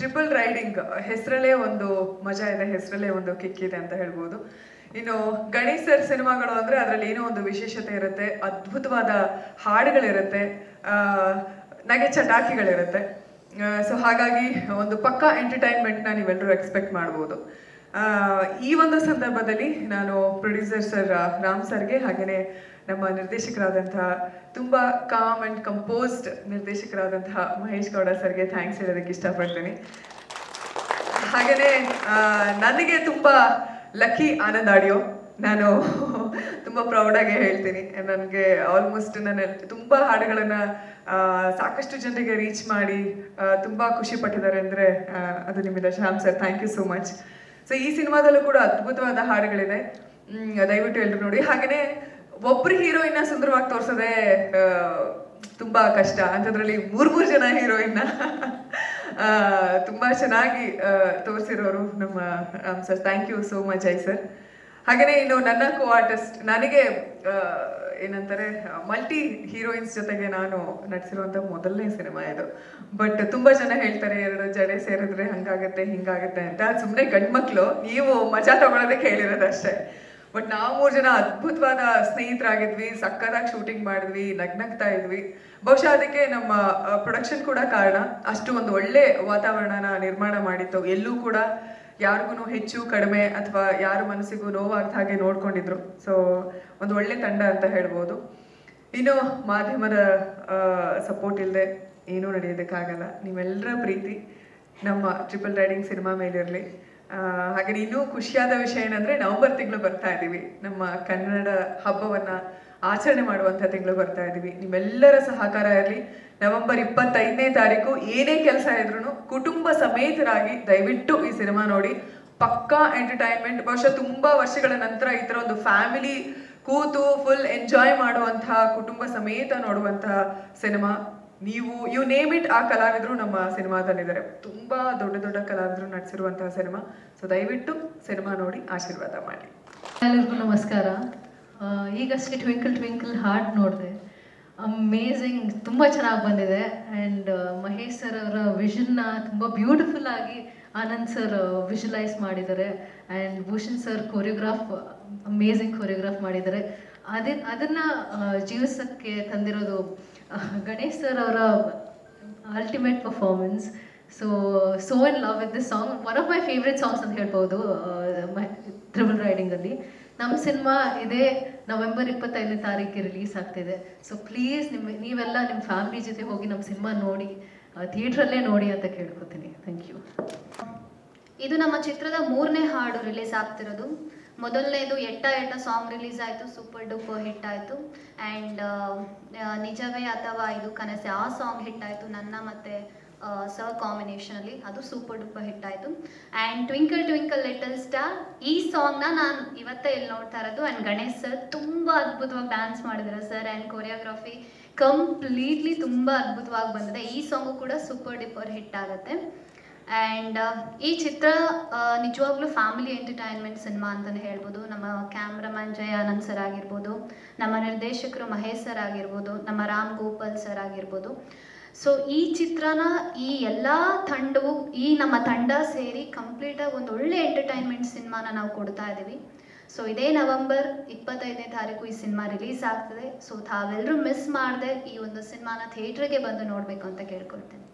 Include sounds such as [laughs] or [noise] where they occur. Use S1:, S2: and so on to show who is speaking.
S1: Triple riding, ಹೆಸರಲ್ಲೇ ಒಂದು ಮಜಾ ಇದೆ, ಹೆಸರಲ್ಲೇ ಒಂದು ಕಿಕ್ ಇದೆ ಅಂತ ಹೇಳ್ಬೋದು. ಇನ್ನು ಗಣೇಶ್ ಸರ್ ಸಿನಿಮಾಗಳು ಅಂದ್ರೆ ಅದರಲ್ಲಿ ಏನೋ ಒಂದು ವಿಶೇಷತೆ ಇರುತ್ತೆ, ಅದ್ಭುತವಾದ ಹಾಡುಗಳಿರುತ್ತೆ ನಗೆ ಚಟಾಕಿಗಳಿರುತ್ತೆ. ಸೊ ಹಾಗಾಗಿ ಒಂದು ಪಕ್ಕಾ ಎಂಟರ್ಟೈನ್ಮೆಂಟ್ನ ನೀವೆಲ್ಲರೂ ಎಕ್ಸ್ಪೆಕ್ಟ್ ಮಾಡ್ಬೋದು. ಈ ಒಂದು ಸಂದರ್ಭದಲ್ಲಿ ನಾನು ಪ್ರೊಡ್ಯೂಸರ್ ಸರ್ ರಾಮ್ ಸರ್ಗೆ ಹಾಗೆಯೇ ನಮ್ಮ ನಿರ್ದೇಶಕರಾದಂತಹ ತುಂಬಾ ಕಾಮ್ ಅಂಡ್ ಕಂಪೋಸ್ಡ್ ನಿರ್ದೇಶಕರಾದಂತಹ ಮಹೇಶ್ ಗೌಡ ಸರ್ಗೆ ಥ್ಯಾಂಕ್ಸ್ ಹೇಳೋದಕ್ಕೆ ಇಷ್ಟಪಡ್ತೀನಿ. ಹಾಗೆಯೇ ನನಗೆ ತುಂಬಾ ಲಕ್ಕಿ ಆನಂದ್ ಆಡಿಯೋ. ನಾನು [laughs] ತುಂಬಾ ಪ್ರೌಡಾಗಿ ಹೇಳ್ತೀನಿ. ನನಗೆ ಆಲ್ಮೋಸ್ಟ್ ನನ್ನ ತುಂಬಾ ಹಾಡುಗಳನ್ನು ಸಾಕಷ್ಟು ಜನರಿಗೆ ರೀಚ್ ಮಾಡಿ ತುಂಬ ಖುಷಿ ಪಟ್ಟಿದ್ದಾರೆ ಅಂದ್ರೆ ಅದು ನಿಮ್ಮಿಂದ. Shyam sir thank you so much so ಈ ಸಿನಿಮಾದಲ್ಲೂ ಕೂಡ ಅದ್ಭುತವಾದ ಹಾಡುಗಳಿದೆ. ದಯವಿಟ್ಟು ಎಲ್ರು ನೋಡಿ. ಹಾಗೇನೆ ಒಬ್ರು ಹೀರೋಯಿನ್ನ ಸುಂದರವಾಗಿ ತೋರಿಸೋದೇ ತುಂಬಾ ಕಷ್ಟ. ಅಂಥದ್ರಲ್ಲಿ ಮೂರ್ ಮೂರು ಜನ ಹೀರೋಯಿನ್ನ ತುಂಬಾ ಚೆನ್ನಾಗಿ ತೋರಿಸಿರೋರು ನಮ್ಮ sir. Thank you so much I sir ಹಾಗೇನೆ ಇನ್ನು ನನ್ನ ಕೋ ಆರ್ಟಿಸ್ಟ್ ನನಗೆ ಏನಂತಾರೆ ಮಲ್ಟಿ ಹೀರೋಯಿನ್ಸ್ ಜೊತೆಗೆ ನಾನು ನಟಿಸಿರುವಂಥ ಮೊದಲನೇ ಸಿನಿಮಾ ಇದು. ಬಟ್ ತುಂಬಾ ಜನ ಹೇಳ್ತಾರೆ, ಎರಡು ಜಡೆ ಸೇರಿದ್ರೆ ಹಂಗಾಗತ್ತೆ, ಹಿಂಗಾಗತ್ತೆ ಅಂತ. ಸುಮ್ಮನೆ ಗಂಡ್ಮಕ್ಳು, ನೀವು ಮಜಾ ತಗೊಳೋದಕ್ಕೆ ಹೇಳಿರೋದಷ್ಟೇ ಬಟ್ ನಾವು ಮೂರು ಜನ ಅದ್ಭುತವಾದ ಸ್ನೇಹಿತರಾಗಿದ್ವಿ, ಸಕ್ಕತ್ತಾಗಿ ಶೂಟಿಂಗ್ ಮಾಡಿದ್ವಿ, ನಗ್ನಗ್ತಾ ಇದ್ವಿ. ಬಹುಶಃ ಅದಕ್ಕೆ ನಮ್ಮ ಪ್ರೊಡಕ್ಷನ್ ಕೂಡ ಕಾರಣ. ಅಷ್ಟು ಒಂದು ಒಳ್ಳೆ ವಾತಾವರಣನ ನಿರ್ಮಾಣ ಮಾಡಿತ್ತು. ಎಲ್ಲೂ ಕೂಡ ಯಾರಿಗೂ ಹೆಚ್ಚು, ಕಡಿಮೆ ಅಥವಾ ಯಾರ ಮನಸ್ಸಿಗೂ ನೋವಾಗದ ಹಾಗೆ ನೋಡ್ಕೊಂಡಿದ್ರು. ಸೊ ಒಂದು ಒಳ್ಳೆ ತಂಡ ಅಂತ ಹೇಳ್ಬೋದು. ಇನ್ನು ಮಾಧ್ಯಮದ ಸಪೋರ್ಟ್ ಇಲ್ಲದೆ ಏನೂ ನಡೆಯೋದಕ್ಕಾಗಲ್ಲ. ನಿಮ್ಮೆಲ್ಲರ ಪ್ರೀತಿ ನಮ್ಮ ಟ್ರಿಪಲ್ ರೈಡಿಂಗ್ ಸಿನಿಮಾ ಮೇಲಿರಲಿ. ಹಾಗೆ ಇನ್ನೂ ಖುಷಿಯಾದ ವಿಷಯ ಏನಂದ್ರೆ ನವೆಂಬರ್ ತಿಂಗಳು ಬರ್ತಾ ಇದ್ದೀವಿ ನಮ್ಮ ಕನ್ನಡ ಹಬ್ಬವನ್ನ ಆಚರಣೆ ಮಾಡುವಂಥ ತಿಂಗಳು ಬರ್ತಾ ಇದ್ದೀವಿ ನಿಮ್ಮೆಲ್ಲರ ಸಹಕಾರ ಇರಲಿ. ನವೆಂಬರ್ ಇಪ್ಪತ್ತೈದನೇ ತಾರೀಕು ಏನೇ ಕೆಲಸ ಇದ್ರೂ ಕುಟುಂಬ ಸಮೇತರಾಗಿ ದಯವಿಟ್ಟು ಈ ಸಿನಿಮಾ ನೋಡಿ. ಪಕ್ಕಾ ಎಂಟರ್ಟೈನ್ಮೆಂಟ್. ಬಹುಶಃ ತುಂಬಾ ವರ್ಷಗಳ ನಂತರ ಈ ಥರ ಒಂದು ಫ್ಯಾಮಿಲಿ ಕೂತು ಫುಲ್ ಎಂಜಾಯ್ ಮಾಡುವಂತಹ ಕುಟುಂಬ ಸಮೇತ ನೋಡುವಂತಹ ಸಿನಿಮಾ. ನೀವು, ಯು ನೇಮ್ ಇಟ್ ಆ ಕಲಾವಿದರು ನಮ್ಮ ಸಿನಿಮಾದಲ್ಲಿದ್ದಾರೆ. ತುಂಬಾ ದೊಡ್ಡ ದೊಡ್ಡ ಕಲಾವಿದರು ನಟಿಸಿರುವಂತಹ ಸಿನಿಮಾ. ಸೊ ದಯವಿಟ್ಟು ಸಿನಿಮಾ ನೋಡಿ ಆಶೀರ್ವಾದ ಮಾಡಿ.
S2: ಎಲ್ಲರಿಗೂ ನಮಸ್ಕಾರ. ಈಗಷ್ಟೇ ಟ್ವಿಂಕಲ್ ಟ್ವಿಂಕಲ್ ಹಾರ್ಟ್ ನೋಡಿದೆ. ಅಮೇಝಿಂಗ್ ತುಂಬ ಚೆನ್ನಾಗಿ ಬಂದಿದೆ. ಆ್ಯಂಡ್ ಮಹೇಶ್ ಸರ್ ಅವರ ವಿಷನ್ನ ತುಂಬ ಬ್ಯೂಟಿಫುಲ್ ಆಗಿ ಆನಂದ್ ಸರ್ ವಿಜುಲೈಸ್ ಮಾಡಿದ್ದಾರೆ. And Bhushan sir choreograph amazing choreograph ಮಾಡಿದ್ದಾರೆ. ಅದೇ, ಅದನ್ನು ಜೀವಿಸಕ್ಕೆ ತಂದಿರೋದು ಗಣೇಶ್ ಸರ್ ಅವರ ultimate performance so so in love with this song one of my favourite songs ಅಂತ ಹೇಳ್ಬೋದು. ನಮ್ಮ ಸಿನಿಮಾ ಇದೇ ನವೆಂಬರ್ ಇಪ್ಪತ್ತೈದನೇ ತಾರೀಕಿಗೆ ರಿಲೀಸ್ ಆಗ್ತಿದೆ. ಸೊ ಪ್ಲೀಸ್ ನಿಮ್ಮ ನೀವೆಲ್ಲ ನಿಮ್ಮ ಫ್ಯಾಮಿಲಿ ಜೊತೆ ಹೋಗಿ ನಮ್ಮ ಸಿನಿಮಾ ನೋಡಿ ಥಿಯೇಟ್ರಲ್ಲೇ ನೋಡಿ ಅಂತ ಕೇಳ್ಕೊತೀನಿ. ಥ್ಯಾಂಕ್ ಯು
S3: ಇದು ನಮ್ಮ ಚಿತ್ರದ ಮೂರನೇ ಹಾಡು ರಿಲೀಸ್ ಆಗ್ತಿರೋದು. ಮೊದಲನೇದು ಎಟ್ಟ ಎಟ್ಟ ಸಾಂಗ್ ರಿಲೀಸ್ ಆಯಿತು ಸೂಪರ್ ಡೂಪರ್ ಹಿಟ್ ಆಯಿತು. ಆ್ಯಂಡ್ ನಿಜವೇ ಅಥವಾ ಇದು ಕನಸೆ, ಆ ಸಾಂಗ್ ಹಿಟ್ ಆಯಿತು. ನನ್ನ ಮತ್ತು ಸರ್ ಕಾಂಬಿನೇಷನಲ್ಲಿ ಅದು ಸೂಪರ್ ಡೂಪರ್ ಹಿಟ್ ಆಯಿತು. And twinkle twinkle little star ಈ ಸಾಂಗ್ನ ನಾನು ಇವತ್ತೇ ಇಲ್ಲಿ ನೋಡ್ತಾ ಇರೋದು. ಆ್ಯಂಡ್ ಗಣೇಶ್ ಸರ್ ತುಂಬ ಅದ್ಭುತವಾಗಿ ಡ್ಯಾನ್ಸ್ ಮಾಡಿದ್ರು ಸರ್ ಆ್ಯಂಡ್ ಕೊರಿಯೋಗ್ರಫಿ ಕಂಪ್ಲೀಟ್ಲಿ ತುಂಬ ಅದ್ಭುತವಾಗಿ ಬಂದಿದೆ. ಈ ಸಾಂಗು ಕೂಡ ಸೂಪರ್ ಡಿಪರ್ ಹಿಟ್ ಆಗುತ್ತೆ. ಆ್ಯಂಡ್ ಈ ಚಿತ್ರ ನಿಜವಾಗ್ಲೂ ಫ್ಯಾಮಿಲಿ ಎಂಟರ್ಟೈನ್ಮೆಂಟ್ ಸಿನಿಮಾ ಅಂತಲೇ ಹೇಳ್ಬೋದು. ನಮ್ಮ ಕ್ಯಾಮ್ರಾಮನ್ ಜಯ ಆನಂದ್ ಸರ್ ಆಗಿರ್ಬೋದು. ನಮ್ಮ ನಿರ್ದೇಶಕರು ಮಹೇಶ್ ಸರ್ ಆಗಿರ್ಬೋದು. ನಮ್ಮ ರಾಮ್ ಗೋಪಾಲ್ ಸರ್ ಆಗಿರ್ಬೋದು. ಸೊ ಈ ಚಿತ್ರನ, ಈ ಎಲ್ಲ ತಂಡವು, ಈ ನಮ್ಮ ತಂಡ ಸೇರಿ ಕಂಪ್ಲೀಟಾಗಿ ಒಂದು ಒಳ್ಳೆ ಎಂಟರ್ಟೈನ್ಮೆಂಟ್ ಸಿನಿಮಾನ ನಾವು ಕೊಡ್ತಾ ಇದ್ದೀವಿ ಸೊ ಇದೇ ನವೆಂಬರ್ ಇಪ್ಪತ್ತೈದನೇ ತಾರೀಕು ಈ ಸಿನಿಮಾ ರಿಲೀಸ್ ಆಗ್ತದೆ. ಸೊ ತಾವೆಲ್ಲರೂ ಮಿಸ್ ಮಾಡದೆ ಈ ಒಂದು ಸಿನಿಮಾನ ಥಿಯೇಟ್ರಿಗೆ ಬಂದು ನೋಡಬೇಕು ಅಂತ ಕೇಳ್ಕೊಳ್ತೇನೆ.